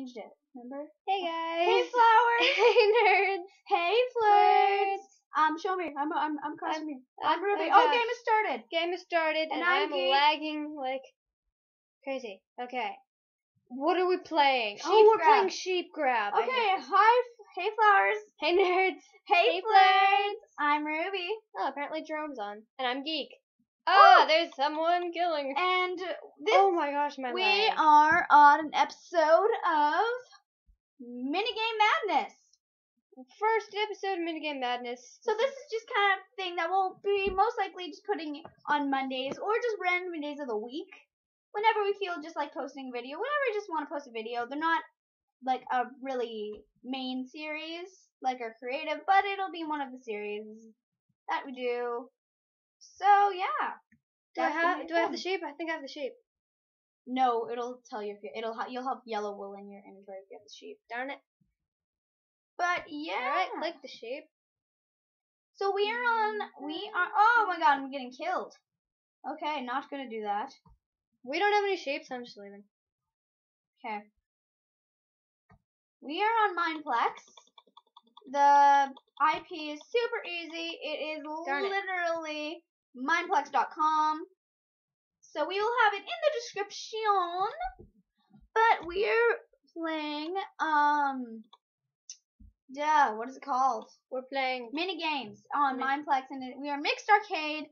changed it. Remember? Hey guys. Hey flowers. Hey nerds. hey flirts. Um, show me. I'm I'm I'm crossing you. I'm oh Rubie. Oh, game has started. Game has started And and, I'm I'm, lagging like crazy. Okay. What are we playing? Sheep oh, we're grab. playing sheep grab. Okay. Hi. f- Hey flowers. Hey nerds. Hey, Hey, flirts. I'm Rubie. Oh, apparently Jerome's on, and I'm geek. Ah, Oh. there's someone killing. And this oh my gosh, my we leg. are on an episode of Minigame Madness. First episode of Minigame Madness. So this is just kind of thing that we'll be most likely just putting on Mondays or just random days of the week. Whenever we feel just like posting a video, whenever we just want to post a video. They're not like a really main series like our creative, but it'll be one of the series that we do. So yeah. do I That's have do I have the sheep? I think I have the sheep. No, it'll tell you if you it'll ha- you'll have yellow wool in your inventory if you have the sheep. Darn it. But yeah. Alright, click the sheep. So we are on. We are. Oh my god, I'm getting killed. Okay, not gonna do that. We don't have any sheep, so I'm just leaving. Okay. We are on Mineplex. The IP is super easy. It is Darn it. Literally mineplex.com. So we will have it in the description. But we're playing um Duh, what is it called? We're playing mini games on Mi- Mineplex, and we are mixed arcade.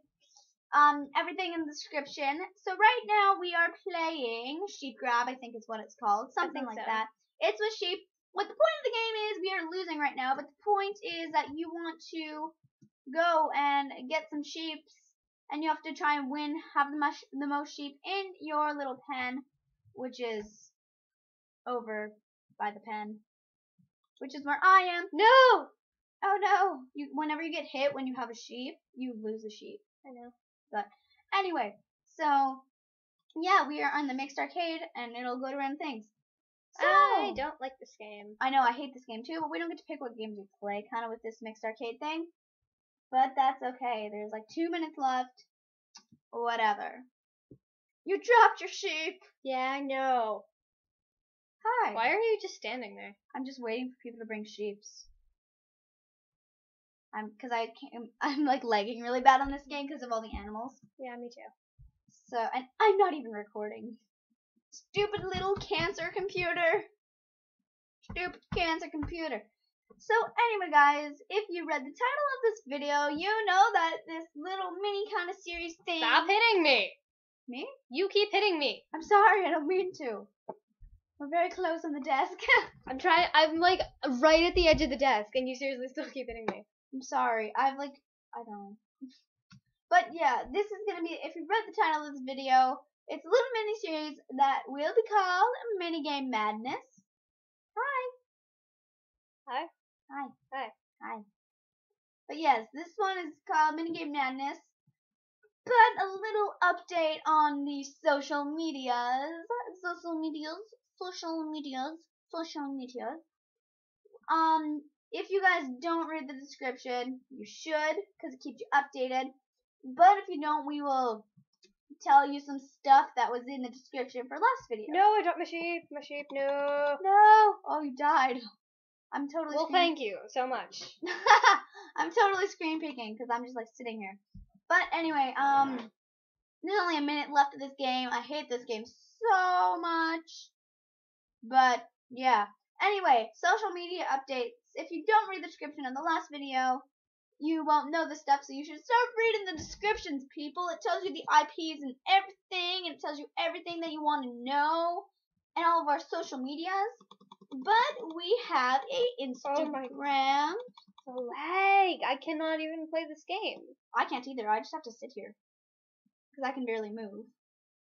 Um, everything in the description. So right now we are playing Sheep Grab, I think is what it's called, something like so. that. It's with sheep. What the point of the game is, we are losing right now, but the point is that you want to go and get some sheep, and you have to try and win, have the most the most sheep in your little pen, which is over by the pen, which is where I am. No! Oh no! You whenever you get hit when you have a sheep, you lose a sheep. I know. But anyway, so yeah, we are on the mixed arcade, and it'll go to random things. So I don't like this game. I know I hate this game too, but we don't get to pick what games we play, kind of with this mixed arcade thing. But that's okay. There's like two minutes left. Whatever. You dropped your sheep. Yeah, I know. Hi. Why are you just standing there? I'm just waiting for people to bring sheeps. I'm because I can't. I'm like lagging really bad on this game because of all the animals. Yeah, me too. So, and I'm not even recording. Stupid little cancer computer. Stupid cancer computer. So, anyway, guys, if you read the title of this video, you know that this little mini kind of series thing. Stop hitting me! Me? You keep hitting me. I'm sorry, I don't mean to. We're very close on the desk. I'm trying. I'm like right at the edge of the desk, and you seriously still keep hitting me. I'm sorry. I've like I don't. But yeah, this is gonna be if you've read the title of this video, it's a little mini series that will be called Minigame Madness. Hi. Hi. Hi. Hi. Hi. But yes, this one is called Minigame Madness. But a little update on the social medias. Social medias. Social medias. Social medias. Um, if you guys don't read the description, you should, because it keeps you updated. But if you don't, we will tell you some stuff that was in the description for last video. No, I dropped my sheep. My sheep. No. No! Oh, you died. I'm totally Well, screen- thank you so much. I'm totally screen peeking because I'm just like sitting here. But anyway, um, there's only a minute left of this game. I hate this game so much. But yeah. Anyway, social media updates. If you don't read the description of the last video, you won't know the stuff, so you should start reading the descriptions, people. It tells you the IPs and everything, and it tells you everything that you want to know, and all of our social medias. But we have a Oh Instagram. The lag. I cannot even play this game. I can't either. I just have to sit here because I can barely move.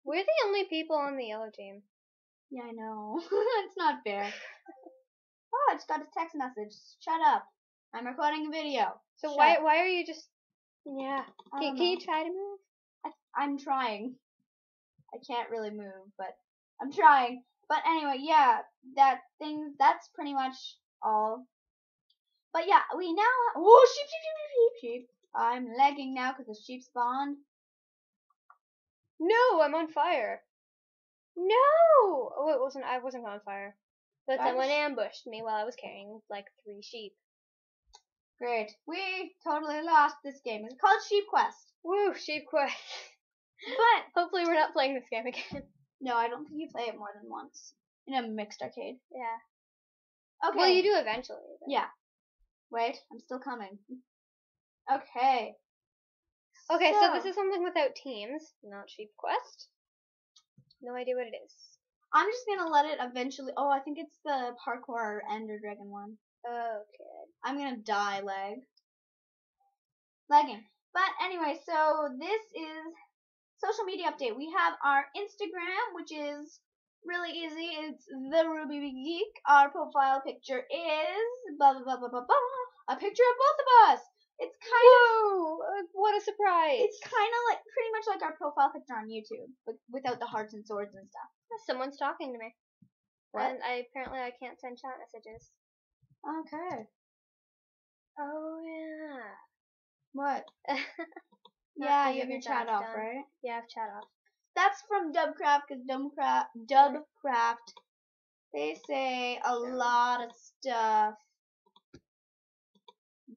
We're the only people on the yellow team. Yeah, I know. it's not fair. Oh, I just got a text message. Shut up. I'm recording a video. So Shut why up. why are you just? Yeah. Can, can you try to move? I, I'm trying. I can't really move, but I'm trying. But anyway, yeah, that thing. That's pretty much all. But yeah, we now. Oh, sheep, sheep, sheep, sheep, sheep. I'm lagging now because the sheep spawned. No, I'm on fire. No. Oh, it wasn't. I wasn't on fire. But someone ambushed me while I was carrying like three sheep. Great. We totally lost this game. It's called Sheep Quest. Woo, sheep quest. But Hopefully we're not playing this game again. No, I don't think you play it more than once in a mixed arcade. yeah. Okay. Well, you do eventually. but- Yeah. Wait, I'm still coming. Okay. Okay, so, this is something without teams, not sheep quest. No idea what it is. I'm just gonna let it eventually. Oh, I think it's the parkour Ender Dragon one. Okay. I'm gonna die leg. Lagging. But anyway, so this is social media update. We have our Instagram, which is really easy. It's the Rubie Geek. Our profile picture is blah blah blah blah blah blah. A picture of both of us. It's kind of Whoa! uh, What a surprise! it's kind of like pretty much like our profile picture on YouTube, but without the hearts and swords and stuff. Someone's talking to me. What? And I apparently I can't send chat messages. Okay. Oh yeah. What? Yeah, you have your chat off, done. right? yeah, I've chat off. That's from Dubcraft because Dubcraft, Dubcraft, they say a lot of stuff,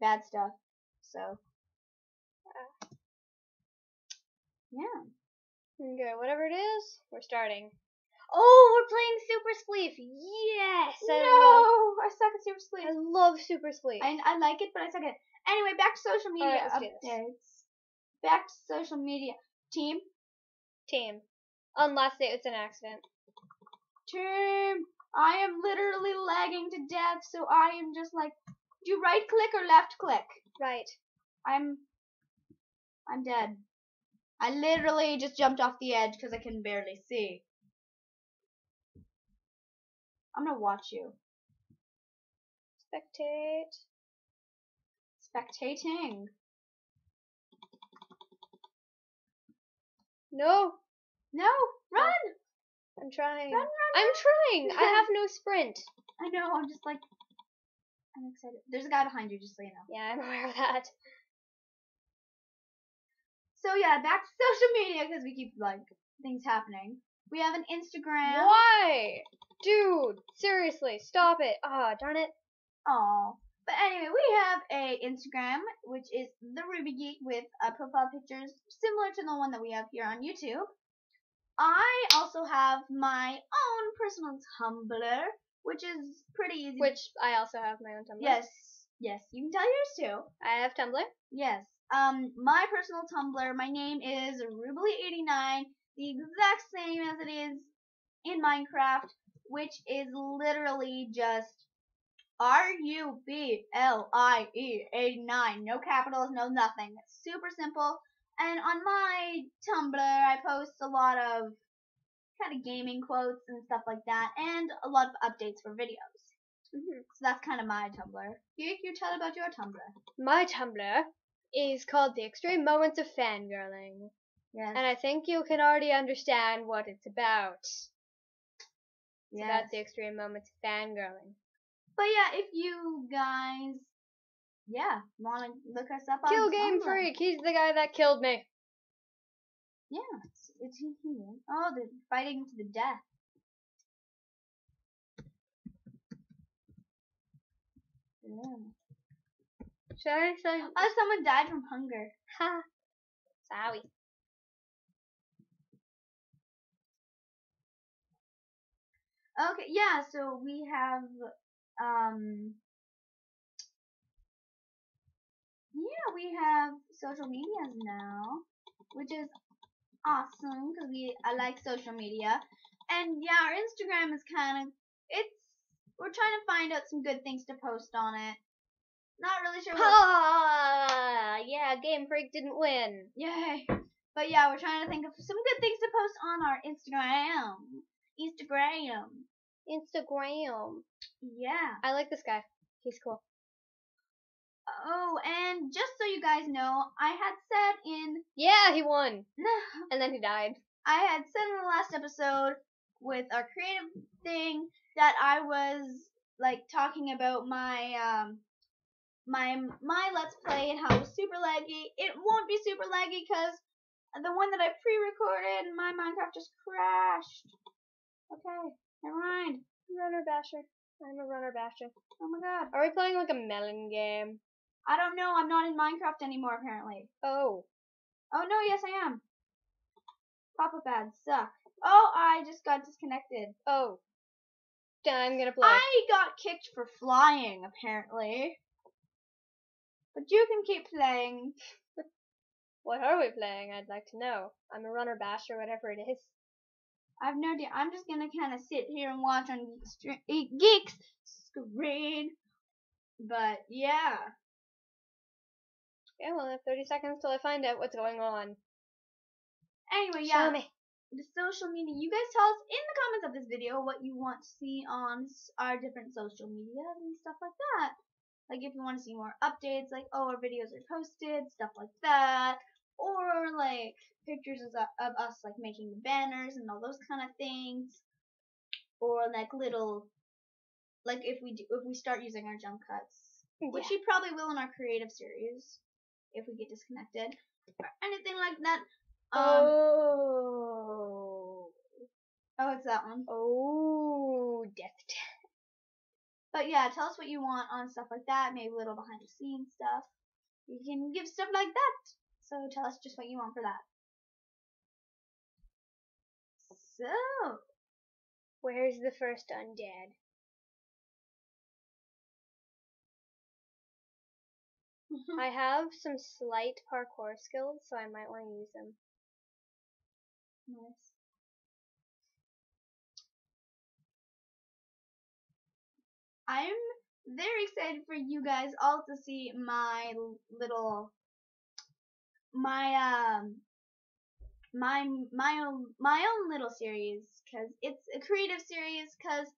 bad stuff. So, yeah. Okay, whatever it is, we're starting. Oh, we're playing Super Spleef. Yes, no, I love, I suck at Super Spleef. I love Super Spleef. I, I like it, but I suck at it. Anyway, back to social media Alright, let's do this. updates. Back to social media. Team, Team, unless it's an accident. team. I am literally lagging to death, so I am just like, do you right click or left click? Right. I'm I'm dead. I literally just jumped off the edge because I can barely see. I'm gonna watch you. Spectate. Spectating. No, No, run! I'm trying. Run, run, I'm run. trying. I have no sprint. I know, I'm just like, I'm excited. There's a guy behind you, just so you know. Yeah, I'm aware of that. So yeah, back to social media because we keep like things happening. We have an Instagram. Why? Dude, seriously, stop it. Ah, darn it. Oh. But anyway, we have a Instagram, which is the Rubie Geek with uh, profile pictures similar to the one that we have here on YouTube. I also have my own personal Tumblr, which is pretty easy. Which I also have my own Tumblr. yes, yes, you can tell yours too. I have Tumblr. Yes. Um, my personal Tumblr, my name is Rublie89, the exact same as it is in Minecraft, which is literally just R U B L I E 89. No capitals, no nothing. It's super simple. And on my Tumblr, I post a lot of kind of gaming quotes and stuff like that, and a lot of updates for videos. Mm-hmm. So that's kind of my Tumblr. You, you tell about your Tumblr. My Tumblr is called The Extreme Moments of Fangirling. Yes. And I think you can already understand what it's about. It's yes. about the extreme moments of fangirling. But yeah, if you guys, yeah, want to look us up on Kill Game. Freak, he's the guy that killed me. Yeah, it's, it's he. Oh, they're fighting to the death. Yeah. Should I say? Oh, someone died from hunger. Ha. Sorry. Okay, yeah, so we have, um, yeah, we have social medias now, which is awesome because we I like social media, and yeah, our Instagram is kind of it's we're trying to find out some good things to post on it. Not really sure. What, Ah, yeah, Game Freak didn't win. yay! But yeah, we're trying to think of some good things to post on our Instagram. Instagram. Instagram. Yeah. I like this guy. He's cool. Oh, and just so you guys know, I had said in Yeah, he won. And then he died. I had said in the last episode with our creative thing that I was like talking about my um my my let's play and how it was super laggy. It won't be super laggy because the one that I pre-recorded my Minecraft just crashed. Okay, never mind. Runner basher. I'm a runner basher. Oh my god. Are we playing like a melon game? I don't know. I'm not in Minecraft anymore, apparently. Oh. Oh no, yes I am. Pop-up ads suck. Oh, I just got disconnected. Oh. I'm gonna play. I got kicked for flying, apparently. But you can keep playing. What are we playing? I'd like to know. I'm a runner basher, whatever it is. I've no idea. I'm just gonna kind of sit here and watch on Geeks screen. But yeah. Yeah, well, I have 30 seconds till I find out what's going on. Anyway, yeah. Show me. The social media. You guys tell us in the comments of this video what you want to see on our different social media and stuff like that. Like if you want to see more updates, like oh our videos are posted, stuff like that, or like pictures of, of us like making the banners and all those kind of things, or like little, like if we do, if we start using our jump cuts, Yeah. which we probably will in our creative series if we get disconnected or anything like that. Um, oh. oh, it's that one. Oh, death. But yeah, tell us what you want on stuff like that, maybe a little behind the scenes stuff. You can give stuff like that. So tell us just what you want for that. So, Where's the first undead? Mm-hmm. I have some slight parkour skills, so I might want to use them. nice. I'm very excited for you guys all to see my little my um my my own my own little series because it's a creative series because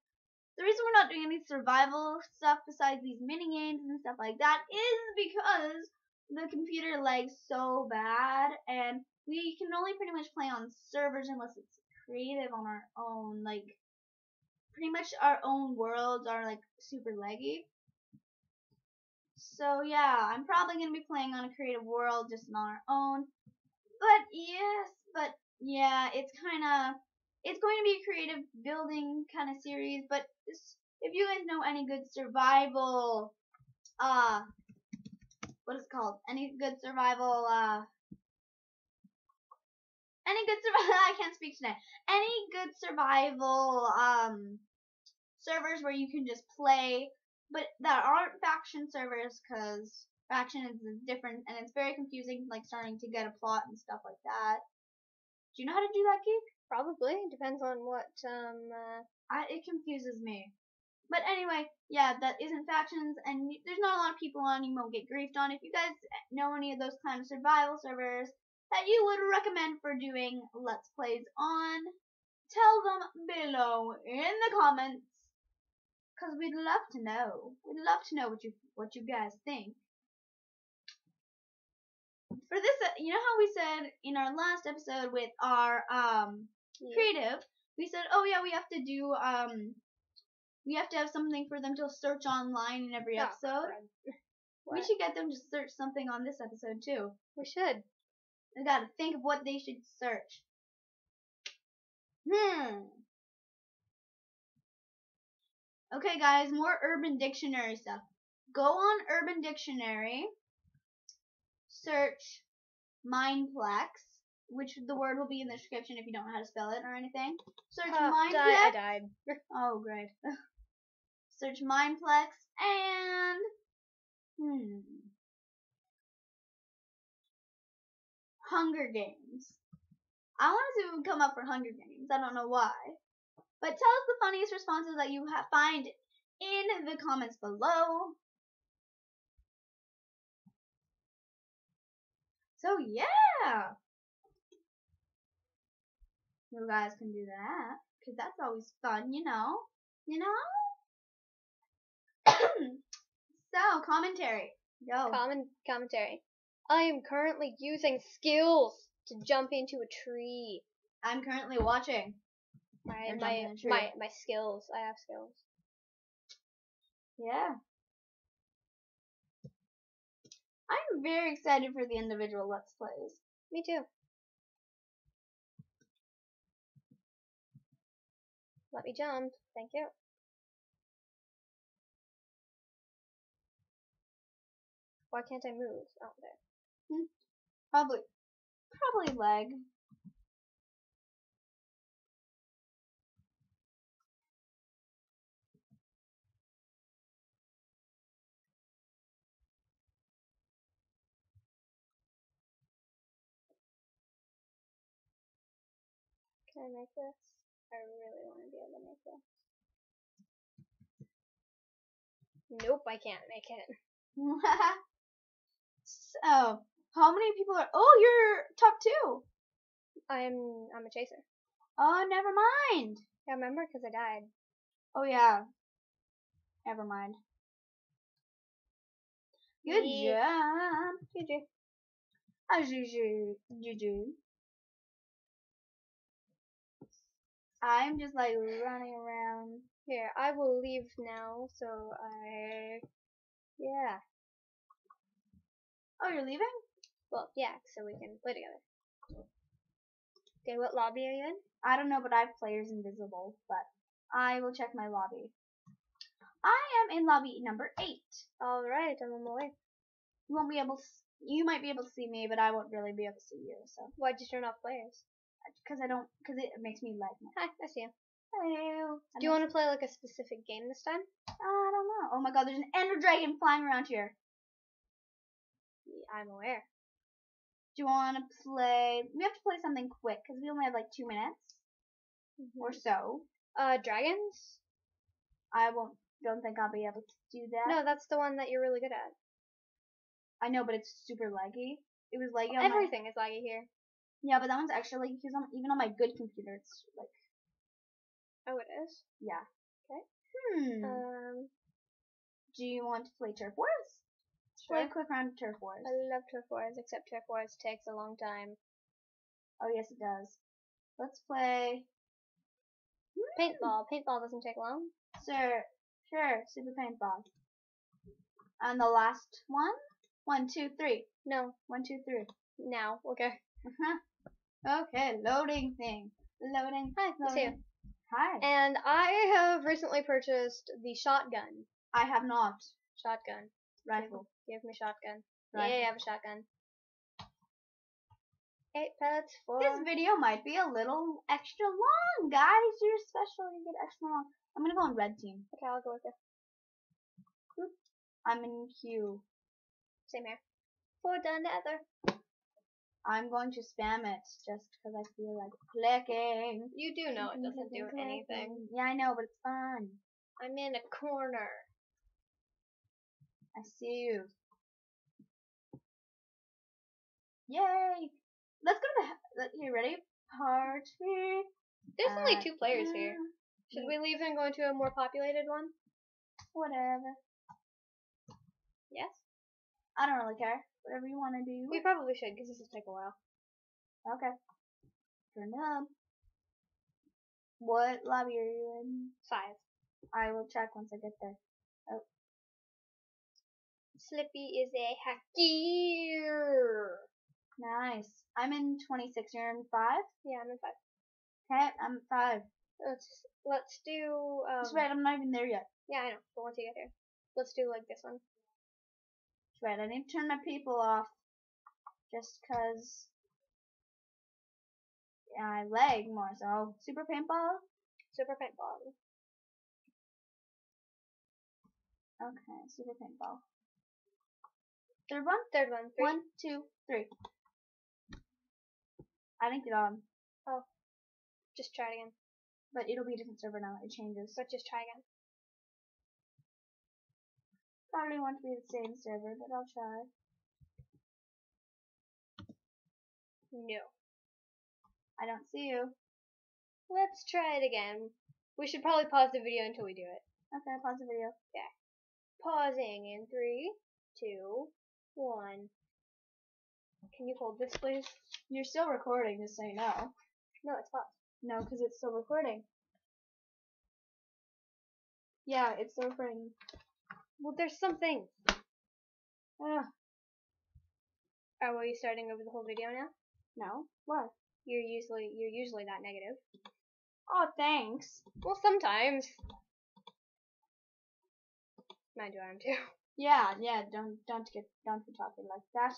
the reason we're not doing any survival stuff besides these mini games and stuff like that is because the computer lags so bad and we can only pretty much play on servers unless it's creative on our own like pretty much our own worlds are like super laggy so yeah i'm probably going to be playing on a creative world just on our own but yes but yeah it's kind of it's going to be a creative building kind of series but if you guys know any good survival uh what is it called any good survival uh any good survival I can't speak today. Any good survival um servers where you can just play but that aren't faction servers cuz faction is different and it's very confusing like starting to get a plot and stuff like that. Do you know how to do that, Geek? Probably. Depends on what, um, uh, I, it confuses me. But anyway, yeah, that isn't factions, and there's not a lot of people on. You won't get griefed on. If you guys know any of those kind of survival servers that you would recommend for doing let's plays on, tell them below in the comments, cause we'd love to know. We'd love to know what you what you guys think. For this, uh, you know how we said in our last episode with our um yeah. creative, we said, oh yeah, we have to do um, we have to have something for them to search online in every episode. crud. we should get them to search something on this episode too. We should. I gotta think of what they should search. Hmm. Okay, guys, more Urban Dictionary stuff. Go on Urban Dictionary, search Mineplex, which the word will be in the description if you don't know how to spell it or anything. Search Oh, Mineplex. die, I died. Oh, great. Search Mineplex and hmm. Hunger Games. I want to see what would come up for Hunger Games. I don't know why. But tell us the funniest responses that you find in the comments below. So yeah, you guys can do that because that's always fun, you know. You know. so commentary. Go. Comment commentary. I am currently using skills to jump into a tree. I'm currently watching my my my, my skills. I have skills. Yeah. I'm very excited for the individual let's plays. Me too. Let me jump. Thank you. Why can't I move? Oh, there. Hmm. Probably, probably leg. Can I make this? I really want to be able to make this. Nope, I can't make it. so, how many people are? Oh, you're top two. I'm I'm a chaser. Oh, never mind. Yeah, remember? Because I died. Oh yeah. Never mind. Good Yeah. job. GG. Ah, Juju. Juju. I'm just like running around. Here, I will leave now, so I... Yeah. Oh, you're leaving? Well, yeah, so we can play together. Okay, what lobby are you in? I don't know, but I have players invisible, but I will check my lobby. I am in lobby number eight. Alright, I'm on my way. You won't be able. To, you might be able to see me, but I won't really be able to see you. So, Why'd you turn off players? Because I don't, because it makes me lag. now. Hi, I see you. Hello. Do you want to play like a specific game this time? I don't know. Oh my God, there's an Ender Dragon flying around here. I'm aware. Do you want to play? We have to play something quick because we only have like two minutes or so. Uh, dragons? I won't. Don't think I'll be able to do that. No, that's the one that you're really good at. I know, but it's super laggy. It was laggy on my Everything is laggy here. Yeah, but that one's extra laggy because on, even on my good computer, it's like Oh, it is? yeah. Okay. Hmm. Um, do you want to play Turf Wars? Let's play a quick round of Turf Wars. I love Turf Wars, except Turf Wars takes a long time. Oh yes, it does. Let's play. Paintball. Paintball doesn't take long. Sure, sure. Super Paintball. And the last one. One, two, three. No, One, two, three. now. Okay. Uh-huh. Okay, loading thing. Loading. Hi, loading. Hi. And I have recently purchased the shotgun. I have not. Shotgun. Rifle. Give me shotgun. Rifle. Yeah, I have a shotgun. Eight pellets for. This video might be a little extra long, guys. You're special. You get extra long. I'm gonna go on red team. Okay, I'll go with it. I'm in Q. Same here. For done the nether. I'm going to spam it just because I feel like clicking. You do know it doesn't do anything. Yeah, I know, but it's fun. I'm in a corner. I see you. Yay! Let's go to the. let- You ready? Party. There's only Uh, two players here. Should we leave and go into a more populated one? Whatever. Yes. I don't really care. Whatever you want to do. We probably should, because this will take a while. Okay. Turn up. What lobby are you in? Five. I will check once I get there. Oh. Slippy is a hacker. Nice. I'm in 26. You're in 5? Yeah, I'm in five. Okay, I'm at 5. Let's let's do. Um, That's right, I'm not even there yet. Yeah, I know. But once you get here, let's do like this one. I need to turn my people off. Just cause yeah, I lag more, so super paintball? Super paintball. Okay, super paintball. Third one? Third one. Three. One, two, three. I didn't get on, Oh. Just try it again. but it'll be a different server now, it changes. But just try again. Probably want to be the same server, but I'll try. No. I don't see you. Let's try it again. We should probably pause the video until we do it. Okay, pause the video. Pausing in three, two, one. Can you hold this, please? You're still recording, just so you know. No, it's paused. No, because it's still recording. Yeah, it's still recording. Well, there's something. Ugh, Oh, are you starting over the whole video now? no. What? You're usually you're usually that negative. Oh, thanks. Well, sometimes. Mind you, I am too. Yeah, yeah. Don't don't get don't be talking like that.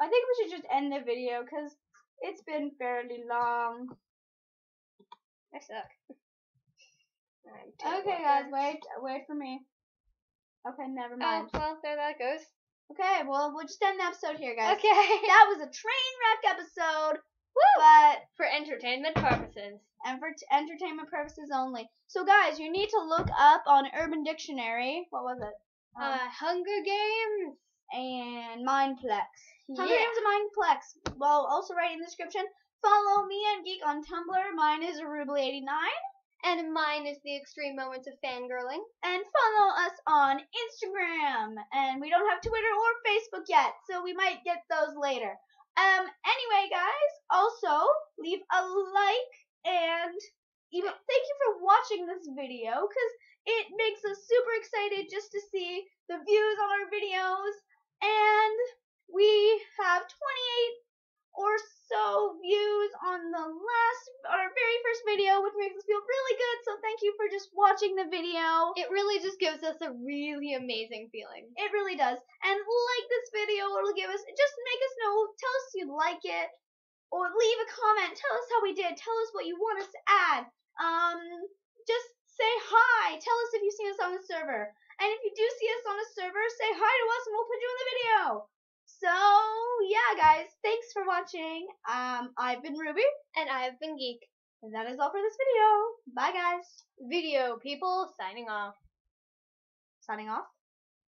I think we should just end the video because it's been fairly long. I suck. Okay, guys, wait, wait for me. Okay, never Oh, mind. well, there that goes. Okay, well, we'll just end the episode here, guys. Okay. That was a train wreck episode, Woo! but For entertainment purposes. and for t- entertainment purposes only. So, guys, you need to look up on Urban Dictionary. What was it? Um, Uh, Hunger Games. and Mineplex. Hunger Yeah. Games and Mineplex. Well, also write in the description. Follow me and Geek on Tumblr. Mine is Arubly89. And mine is the extreme moments of fangirling. And follow us on Instagram. And we don't have Twitter or Facebook yet, so we might get those later. Um. Anyway, guys, also leave a like and even thank you for watching this video because it makes us super excited just to see the views on our videos. And we have 28 or so views on the last, our first video, which makes us feel really good. So thank you for just watching the video. It really just gives us a really amazing feeling. It really does. And like this video, it'll give us, just make us know, tell us you like it, or leave a comment, tell us how we did, tell us what you want us to add. Um, just say hi, tell us if you see us on the server. And if you do see us on a server, say hi to us and we'll put you in the video. So, yeah, guys, thanks for watching. Um, I've been Rubie, And I've been Geek. And that is all for this video. Bye, guys. Video people signing off. Signing off.